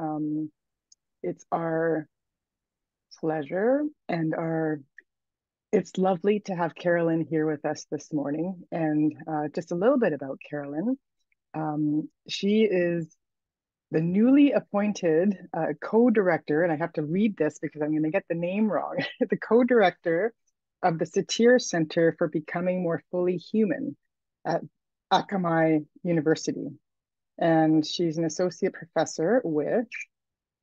um, it's our pleasure and our it's lovely to have Carolyn here with us this morning. And uh, just a little bit about Carolyn. Um, she is the newly appointed uh, co-director, and I have to read this because I'm going to get the name wrong, the co-director of the Satir Center for Becoming More Fully Human at Akamai University. And she's an associate professor with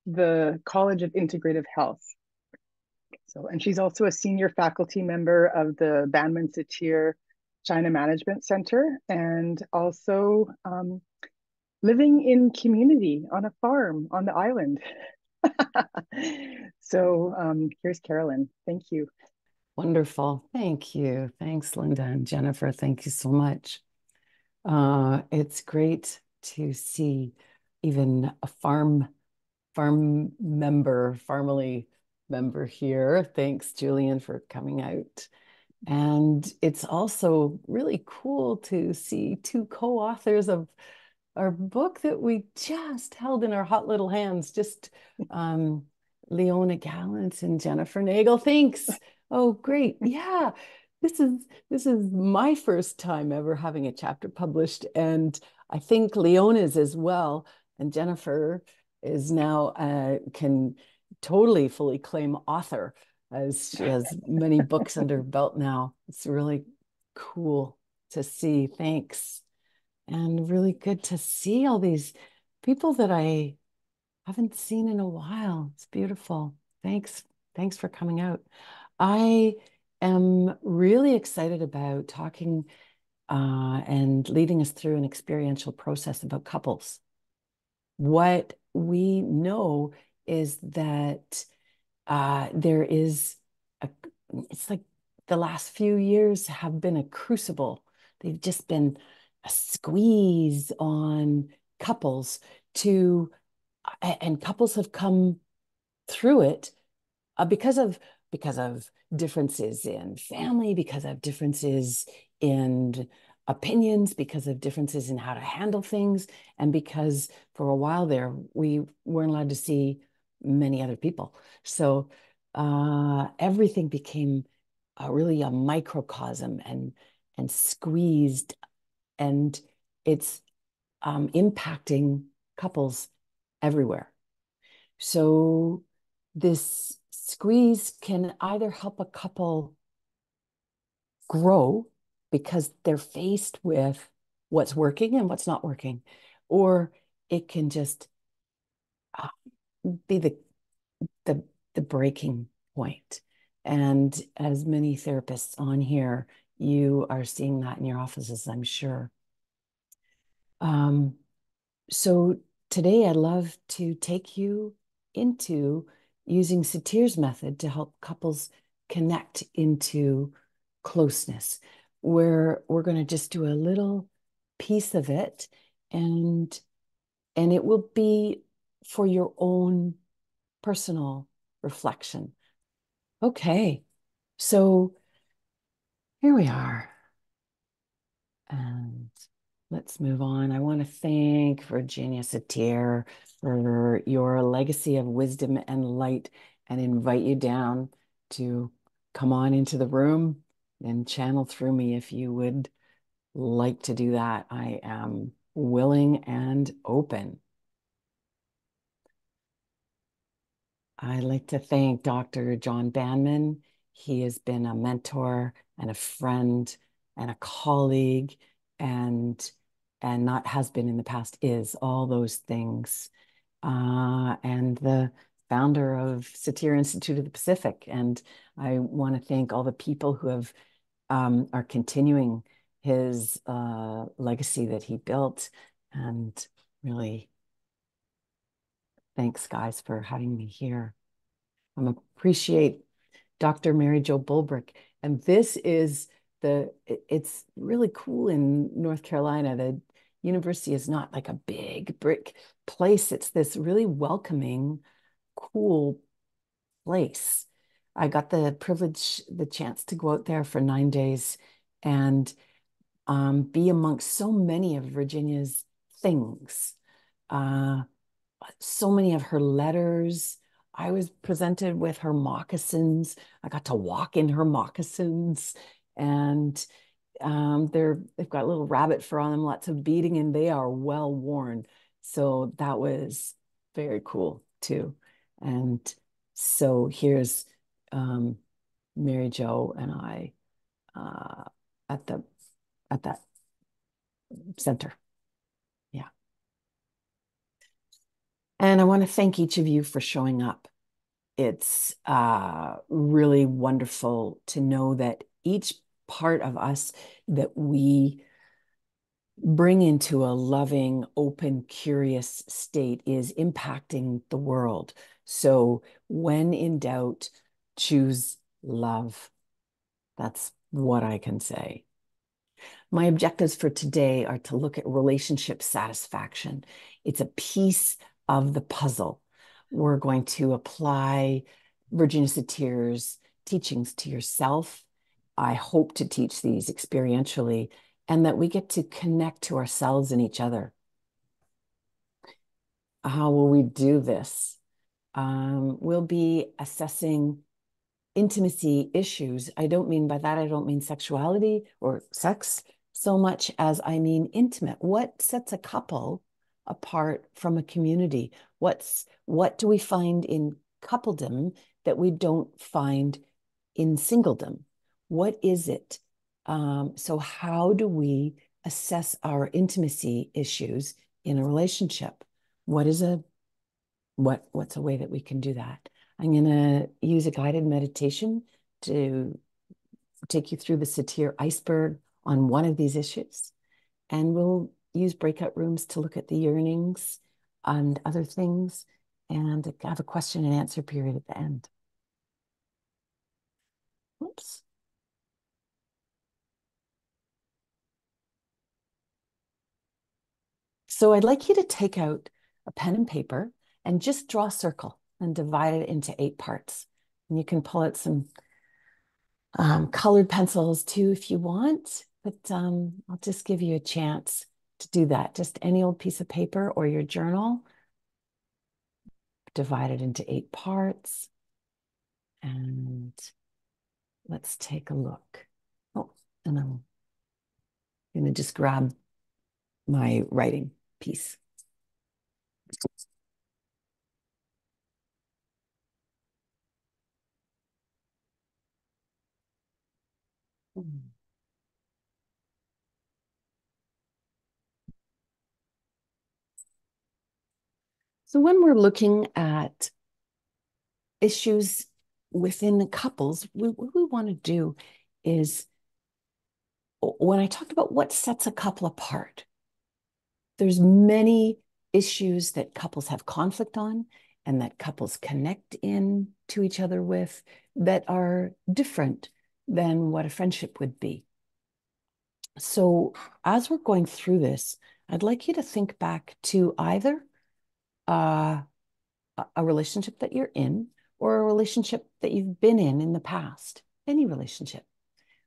the College of Integrative Health. So, and she's also a senior faculty member of the Banmen Satir China Management Center and also um, living in community on a farm on the island. so um, here's Carolyn. Thank you. Wonderful. Thank you. Thanks, Linda and Jennifer. Thank you so much. Uh, it's great to see even a farm farm member, farmily member here. Thanks, Julian, for coming out. And it's also really cool to see two co-authors of our book that we just held in our hot little hands, just um, Leona Gallant and Jennifer Nagel. Thanks. Oh, great. Yeah. This is this is my first time ever having a chapter published, and I think Leona's as well. And Jennifer is now uh, can totally fully claim author as she has many books under belt now. It's really cool to see. Thanks. And really good to see all these people that I haven't seen in a while. It's beautiful. Thanks. Thanks for coming out. I am really excited about talking uh, and leading us through an experiential process about couples. What we know is that uh, there is a, it's like the last few years have been a crucible. They've just been a squeeze on couples to, and couples have come through it uh, because of because of differences in family, because of differences in opinions, because of differences in how to handle things, and because for a while there we weren't allowed to see many other people. So uh, everything became really a microcosm and and squeezed, and it's um, impacting couples everywhere. So this squeeze can either help a couple grow because they're faced with what's working and what's not working, or it can just uh, be the the the breaking point. And as many therapists on here, you are seeing that in your offices, I'm sure. Um, so today I'd love to take you into using Satir's method to help couples connect into closeness, where we're going to just do a little piece of it and and it will be for your own personal reflection. Okay, so here we are. And let's move on. I want to thank Virginia Satir for your legacy of wisdom and light and invite you down to come on into the room and channel through me if you would like to do that. I am willing and open. I'd like to thank Dr. John Banmen. He has been a mentor and a friend and a colleague and and not has been in the past is all those things uh, and the founder of Satir Institute of the Pacific and I want to thank all the people who have um, are continuing his uh, legacy that he built and really Thanks, guys, for having me here. I am appreciate Dr. Mary Jo Bulbrook. And this is the, it's really cool in North Carolina. The university is not like a big brick place. It's this really welcoming, cool place. I got the privilege, the chance to go out there for nine days and um, be amongst so many of Virginia's things. Uh, so many of her letters. I was presented with her moccasins. I got to walk in her moccasins, and um, they're they've got a little rabbit fur on them, lots of beading, and they are well worn. So that was very cool too. And so here's um, Mary Jo and I uh, at the at that center. Yeah. And I want to thank each of you for showing up. It's uh, really wonderful to know that each part of us that we bring into a loving, open, curious state is impacting the world. So when in doubt, choose love. That's what I can say. My objectives for today are to look at relationship satisfaction. It's a piece of the puzzle. We're going to apply Virginia Satir's teachings to yourself. I hope to teach these experientially and that we get to connect to ourselves and each other. How will we do this? Um, we'll be assessing intimacy issues. I don't mean by that, I don't mean sexuality or sex so much as I mean intimate. What sets a couple apart from a community? What's what do we find in coupledom that we don't find in singledom? What is it? Um, so how do we assess our intimacy issues in a relationship? What is a what what's a way that we can do that? I'm going to use a guided meditation to take you through the satir iceberg on one of these issues. And we'll use breakout rooms to look at the yearnings and other things and have a question and answer period at the end. Oops. So I'd like you to take out a pen and paper and just draw a circle and divide it into eight parts. And you can pull out some um, colored pencils too if you want, but um, I'll just give you a chance to do that. Just any old piece of paper or your journal, divide it into eight parts. And let's take a look. Oh, and I'm going to just grab my writing piece. So when we're looking at issues within the couples, we, what we want to do is when I talked about what sets a couple apart, there's many issues that couples have conflict on and that couples connect in to each other with that are different than what a friendship would be. So, as we're going through this, I'd like you to think back to either uh, a relationship that you're in or a relationship that you've been in in the past, any relationship,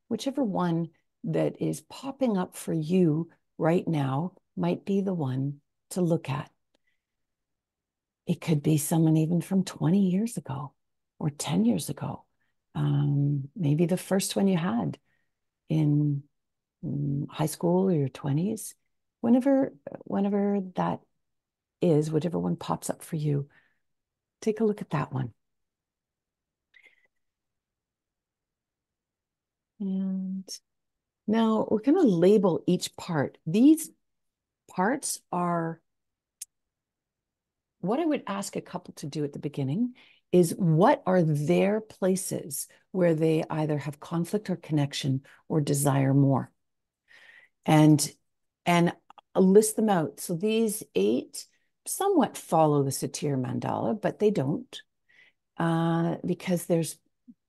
whichever one that is popping up for you right now might be the one to look at. It could be someone even from 20 years ago or 10 years ago. Um, maybe the first one you had in mm, high school or your 20s whenever whenever that is whichever one pops up for you take a look at that one. And now we're going to label each part. These parts are what i would ask a couple to do at the beginning is what are their places where they either have conflict or connection or desire more? And and list them out. So these eight somewhat follow the satir mandala but they don't uh, because there's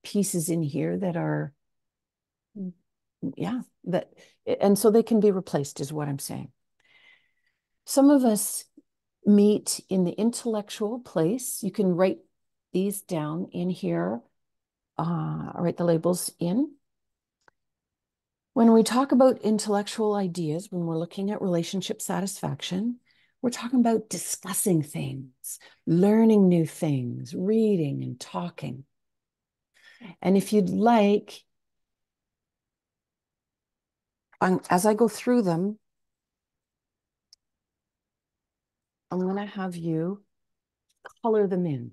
pieces in here that are yeah that and so they can be replaced is what i'm saying some of us meet in the intellectual place you can write these down in here. Uh, write the labels in. When we talk about intellectual ideas, when we're looking at relationship satisfaction, We're talking about discussing things, learning new things, reading and talking. And if you'd like, as I go through them, I'm going to have you color them in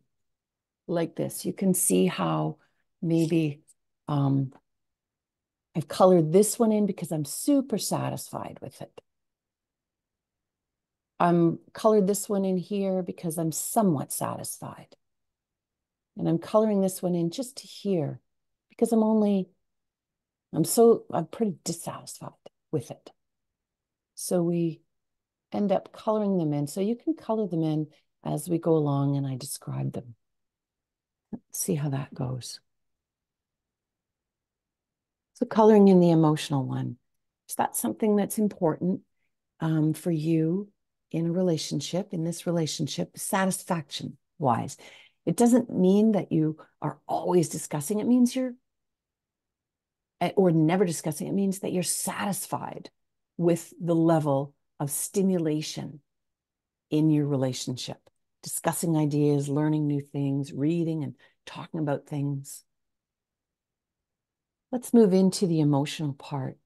like this. You can see how maybe um, I've colored this one in because I'm super satisfied with it. I'm colored this one in here because I'm somewhat satisfied. And I'm coloring this one in just to here because I'm only, I'm so, I'm pretty dissatisfied with it. So we end up coloring them in. So you can color them in as we go along and I describe them. Let's see how that goes. So coloring in the emotional one. Is that something that's important um, for you in a relationship, in this relationship, satisfaction wise. It doesn't mean that you are always discussing. It means you're, eh, or never discussing. It means that you're satisfied with the level of stimulation in your relationship, discussing ideas, learning new things, reading and talking about things. Let's move into the emotional part.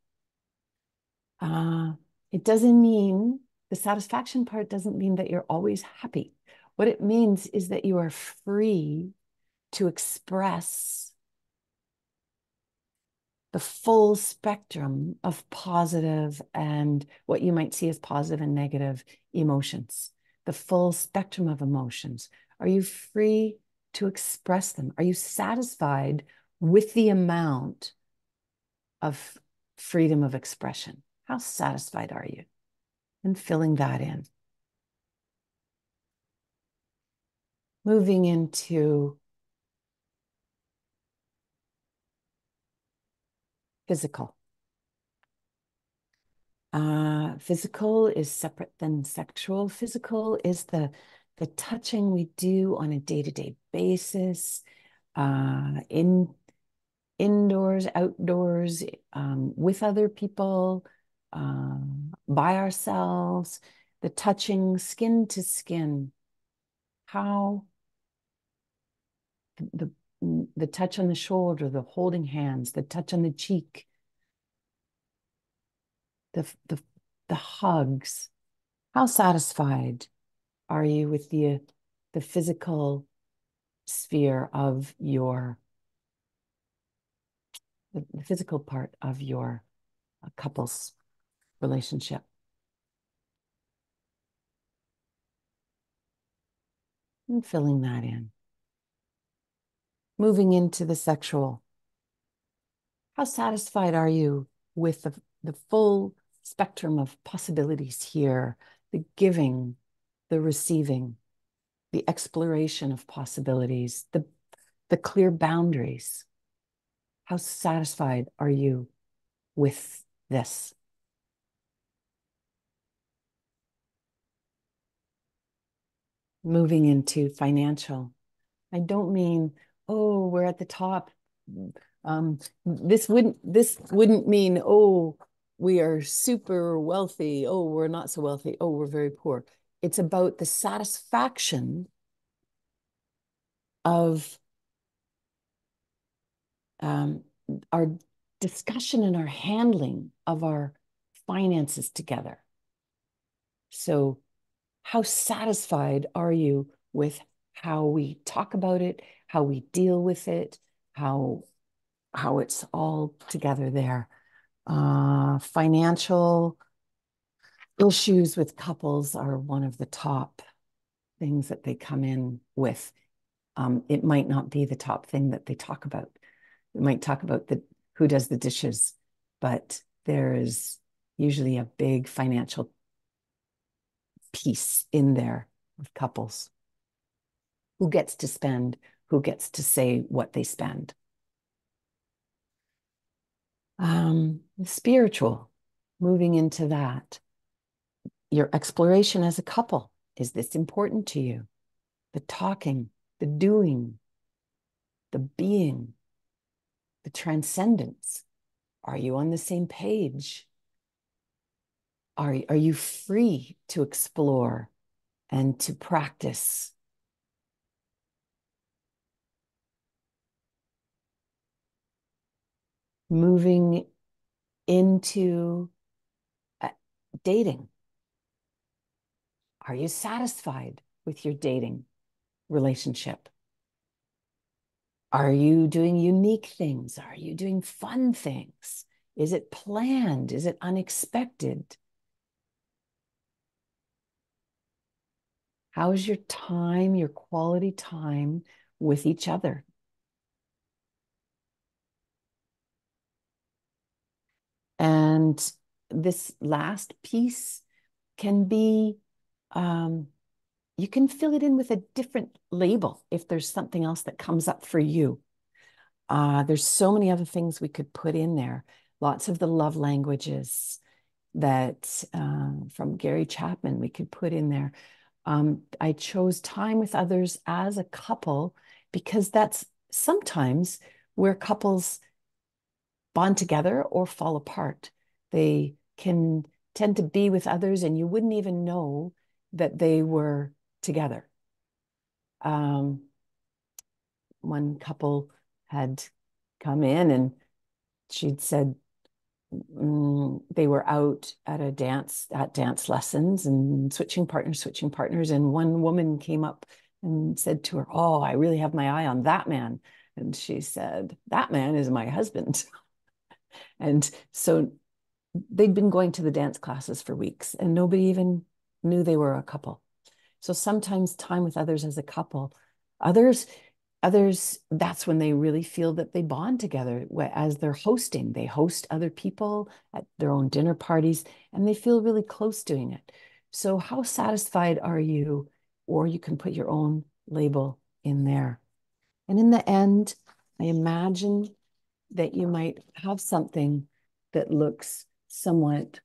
Uh, it doesn't mean the satisfaction part doesn't mean that you're always happy. What it means is that you are free to express the full spectrum of positive and what you might see as positive and negative emotions, the full spectrum of emotions. Are you free to express them? Are you satisfied with the amount of freedom of expression? How satisfied are you? and filling that in. Moving into physical. Uh, physical is separate than sexual. Physical is the the touching we do on a day-to-day basis, uh, in indoors, outdoors, um, with other people, um, by ourselves, the touching skin to skin, how the, the touch on the shoulder, the holding hands, the touch on the cheek, the, the, the hugs. How satisfied are you with the, the physical sphere of your, the, the physical part of your uh, couple's relationship. And filling that in. Moving into the sexual. How satisfied are you with the, the full spectrum of possibilities here? The giving, the receiving, the exploration of possibilities, the, the clear boundaries. How satisfied are you with this? moving into financial. I don't mean, oh, we're at the top. Um, this wouldn't this wouldn't mean, oh, we are super wealthy. Oh, we're not so wealthy. Oh, we're very poor. It's about the satisfaction of um, our discussion and our handling of our finances together. So how satisfied are you with how we talk about it, how we deal with it, how how it's all together there. Uh, financial issues with couples are one of the top things that they come in with. Um, it might not be the top thing that they talk about. We might talk about the who does the dishes, but there is usually a big financial piece in there with couples. Who gets to spend, who gets to say what they spend. Um, spiritual, moving into that. Your exploration as a couple. Is this important to you? The talking, the doing, the being, the transcendence. Are you on the same page? Are, are you free to explore and to practice. Moving into uh, dating. Are you satisfied with your dating relationship? Are you doing unique things? Are you doing fun things? Is it planned? Is it unexpected? How is your time, your quality time with each other? And this last piece can be, um, you can fill it in with a different label if there's something else that comes up for you. Uh, there's so many other things we could put in there. Lots of the love languages that uh, from Gary Chapman we could put in there. Um, I chose time with others as a couple because that's sometimes where couples bond together or fall apart. They can tend to be with others and you wouldn't even know that they were together. Um, one couple had come in and she'd said mm, they were out at a dance at dance lessons and switching partners switching partners and one woman came up and said to her oh i really have my eye on that man and she said that man is my husband and so they'd been going to the dance classes for weeks and nobody even knew they were a couple. So sometimes time with others as a couple others others that's when they really feel that they bond together as they're hosting. They host other people at their own dinner parties and they feel really close doing it. So how satisfied are you or you can put your own label in there? And in the end i imagine that you might have something that looks somewhat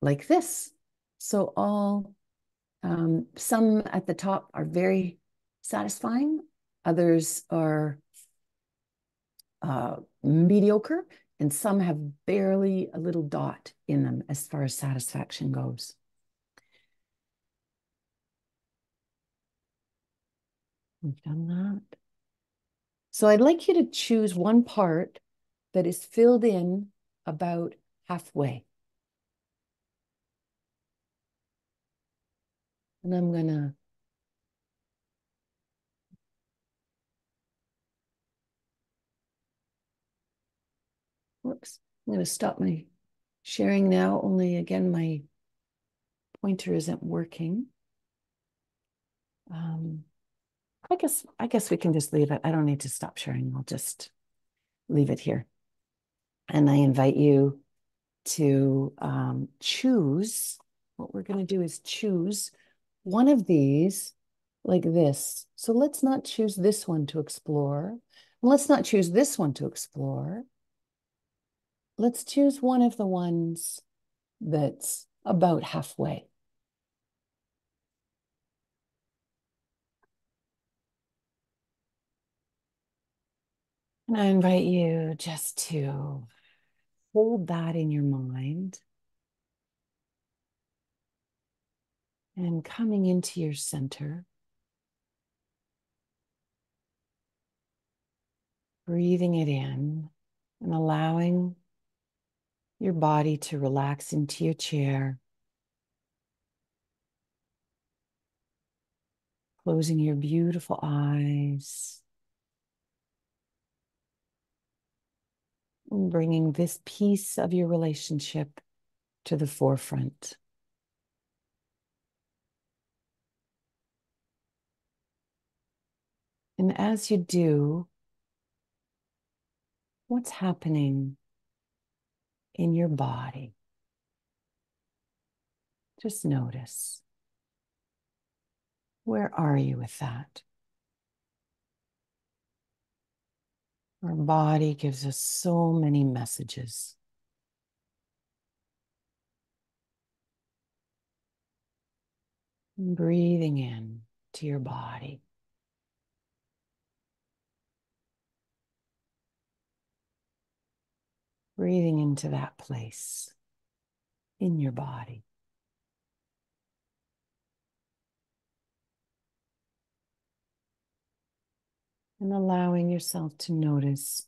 like this so all um, some at the top are very satisfying others are uh, mediocre, and some have barely a little dot in them as far as satisfaction goes. We've done that. So I'd like you to choose one part that is filled in about halfway. And I'm going to Whoops, I'm going to stop my sharing now. Only again, my pointer isn't working. Um, I guess I guess we can just leave it. I don't need to stop sharing. I'll just leave it here. And I invite you to um, choose. What we're going to do is choose one of these like this. So let's not choose this one to explore. Let's not choose this one to explore let's choose one of the ones that's about halfway. And I invite you just to hold that in your mind. And coming into your center, breathing it in and allowing your body to relax into your chair. Closing your beautiful eyes. Bringing this piece of your relationship to the forefront. And as you do, what's happening in your body. Just notice. Where are you with that? Our body gives us so many messages. Breathing in to your body. breathing into that place in your body. And allowing yourself to notice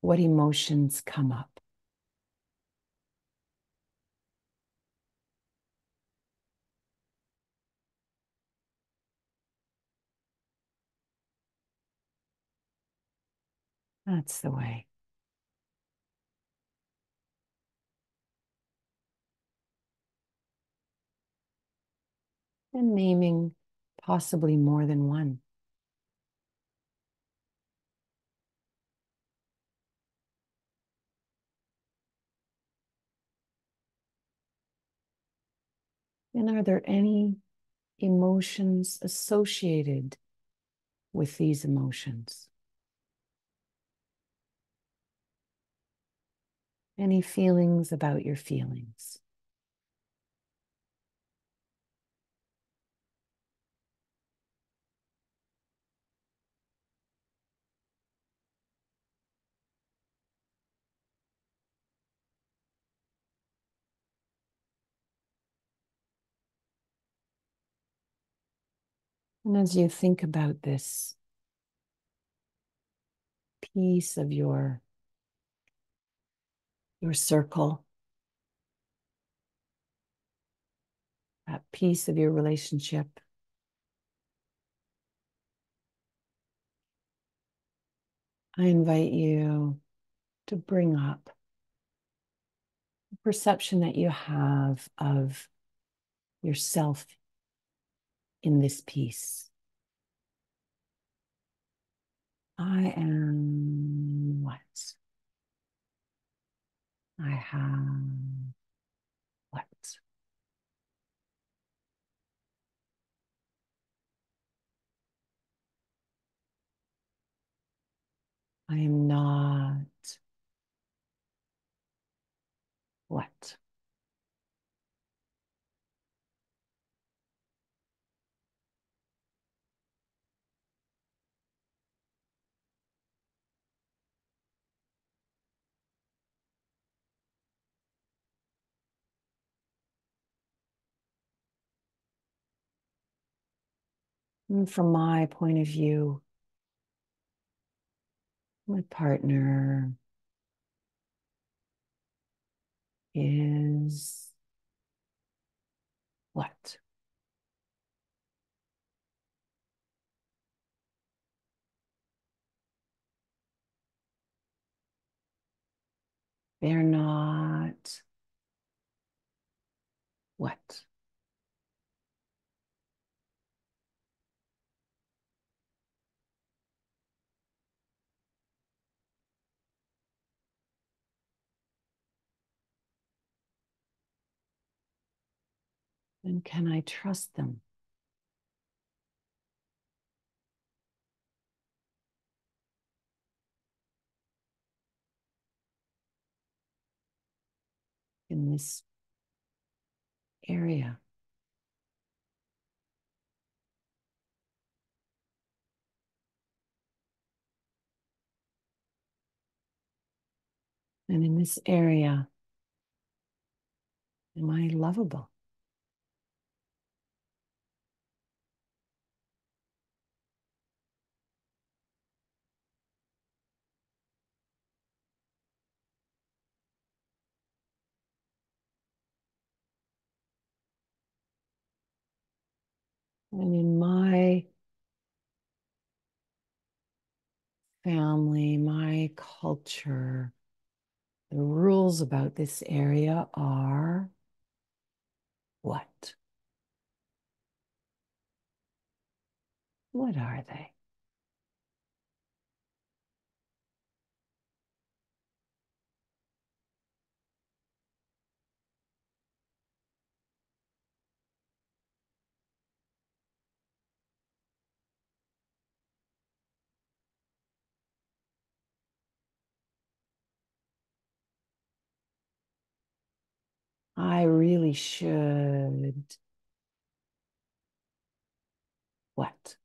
what emotions come up. That's the way. And naming possibly more than one. And are there any emotions associated with these emotions? Any feelings about your feelings? And as you think about this piece of your your circle, that piece of your relationship, I invite you to bring up the perception that you have of yourself in this piece. I am what? I have what? I am not what? And from my point of view, my partner is what? They're not what? Then can I trust them? In this area. And in this area, am I lovable? And in my family, my culture, the rules about this area are what? What are they? I really should. What?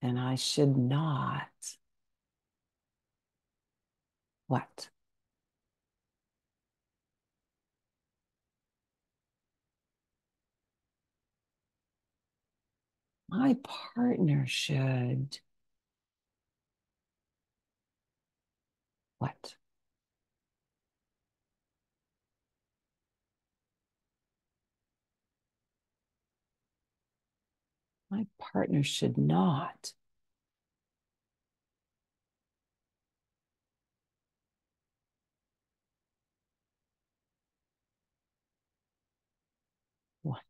And I should not. What? My partner should what? My partner should not. What?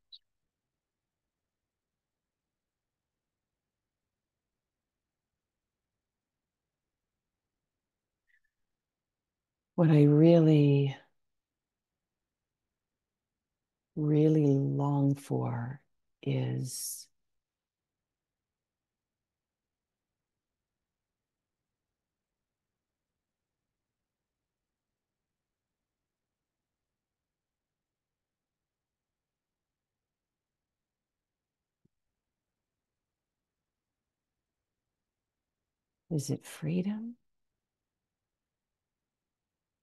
What I really, really long for is Is it freedom?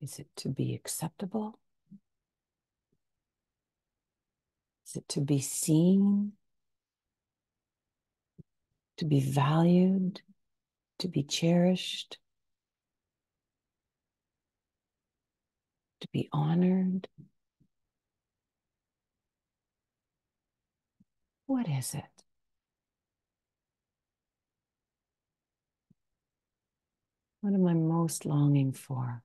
Is it to be acceptable? Is it to be seen? To be valued? To be cherished? To be honored? What is it? What am I most longing for?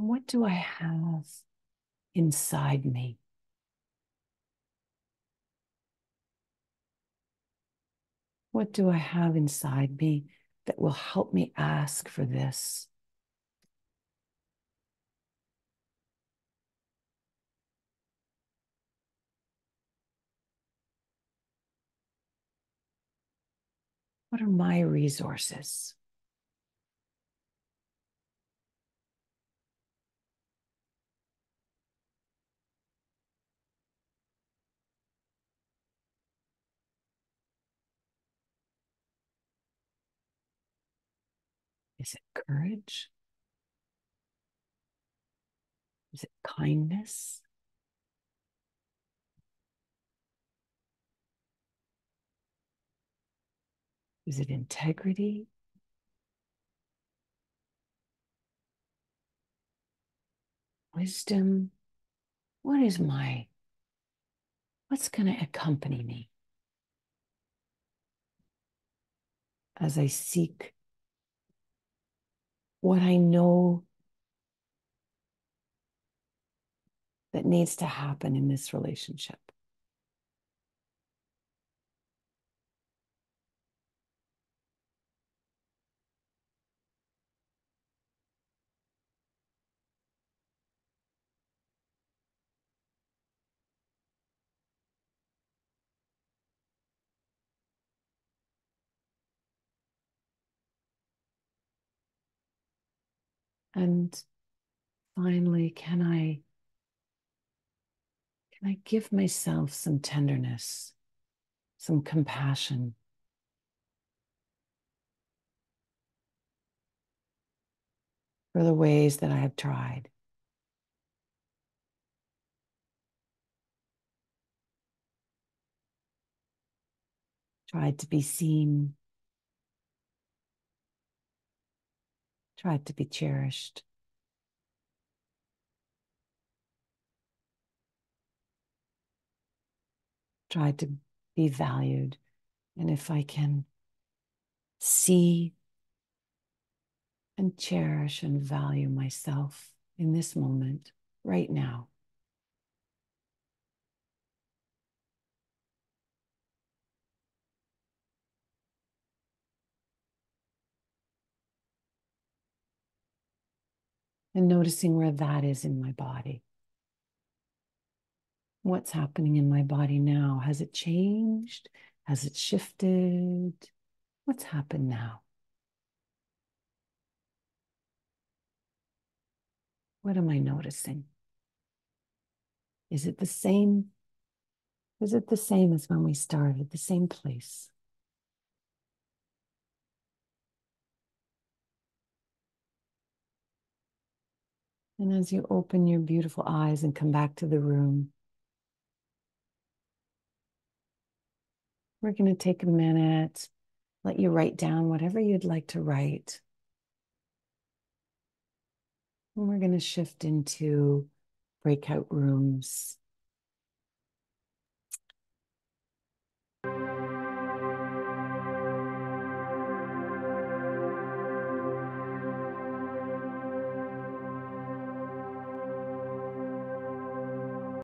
What do I have inside me? What do I have inside me that will help me ask for this? What are my resources? Is it courage? Is it kindness? Is it integrity? Wisdom? What is my, what's going to accompany me as I seek what I know that needs to happen in this relationship? And finally, can I can I give myself some tenderness, some compassion? For the ways that I have tried. Tried to be seen, tried to be cherished. Tried to be valued. And if I can see and cherish and value myself in this moment, right now. And noticing where that is in my body. What's happening in my body now? Has it changed? Has it shifted? What's happened now? What am I noticing? Is it the same? Is it the same as when we started, the same place? And as you open your beautiful eyes and come back to the room, we're going to take a minute, let you write down whatever you'd like to write. And we're going to shift into breakout rooms